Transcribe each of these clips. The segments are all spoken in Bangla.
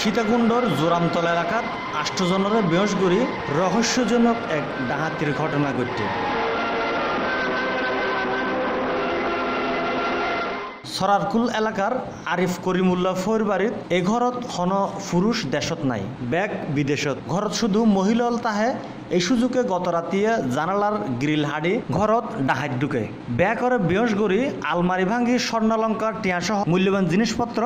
সীতাকুণ্ডর জোরামতলা এলাকার আষ্টজনের বেহসগুড়ি রহস্যজনক এক ডাহাতির ঘটনা ঘটছে সরারকুল এলাকার আরিফ করিমুল্লাহ ফৈর বাড়িত এ ঘৰত হন পুৰুষ দেশত নাই বেগ বিদেশত। ঘৰত শুধু মহিলাল তাহে, এই সুযোগে গত রাতিয়ে জানালার গ্রিল হাডি ঘরত ডাহাত ঢুকে। বেয়া করে বিয়স গড়ি আলমারি ভাঙ্গি স্বর্ণালঙ্কার টিয়াসহ মূল্যবান জিনিসপত্র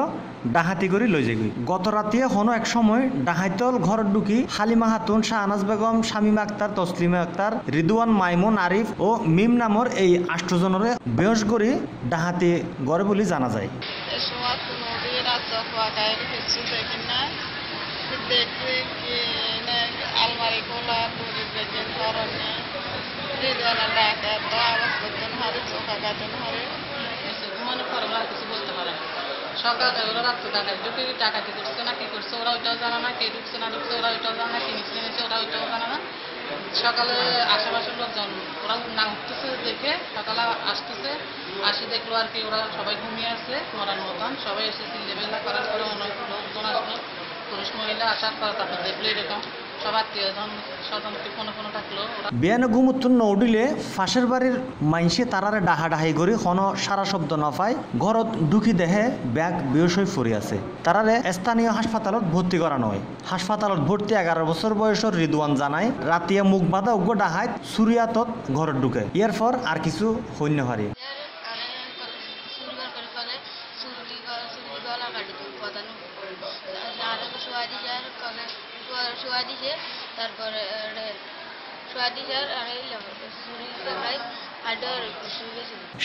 ডাহাতি করে লই যাবি গত রাতিয়ে হন এক সময় ডাহাইতল ঘরত ঢুকি হালিমা হাতুন, শাহনাজ বেগম, শামিমা আক্তার, তসলিমা আক্তার রিদুয়ান মাইমুন, আরিফ ও মিম নামৰ এই আষ্টজনরে বেহস গড়ি ডাহাতি গড়ে বলে জানা যায়। কি ওরা টাকা টাকাতি করছে না কি করছে ওরা ওইটাও জানা না কে ঢুকছে না ঢুকছে ওরা ওইটাও জানা না কি নিচে নেমেছে ওরা ওইটাও জানা না। সকালে আশেপাশের লোকজন, ওরা না উঠতেছে দেখে, সকালে আসতেছে, আসে দেখল আর কি ওরা সবাই ঘুমিয়ে আছে মরার মতন। সবাই এসেছে চিল্লেবেলা করার পরে অনেক লোকজন আসলো। পুরুষ মহিলা আসার পর তারপর দেখল এরকম। বিয়ানে গুমুত্তুন নৌডিলে ফাঁসের বাড়ির মাইনসে তারারে ডাহা ডাহাই করে হন সারা শব্দ নফায় ঘরত দুঃখী দেহে ব্যাগ হয়ে ফুরি আছে। তারারে স্থানীয় হাসপাতালত ভর্তি করানো হয়। হাসপাতালত ভর্তি এগারো বছর বয়সের রিদওয়ান জানায় রাতিয়া মুখ বাঁধা উগ্র ডাহাইত সুরিয়াতত ঘরত ঢুকে। ইয়ার পর আর কিছু সৈন্য হারি। সুন্দর করে আর কলে শোয়া দিছে তারপরে শোয়া আর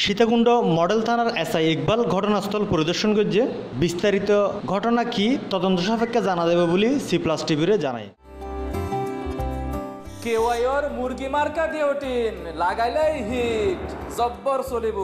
সীতাকুণ্ড মডেল থানার এসআই ইকবাল ঘটনাস্থল পরিদর্শন করছে। বিস্তারিত ঘটনা কি তদন্ত সাপেক্ষে জানা দেবে বলে সি প্লাস টিভিরে জানায়। কেওয়াইর মুরগি মার্কা ডিওটিন লাগাইলেই হিট জব্বর চলিব।